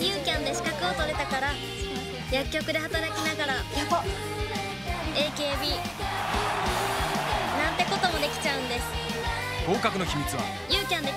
ユーキャンで資格を取れたから薬局で働きながらやば AKB なんてこともできちゃうんです。合格の秘密は？ユーキャンで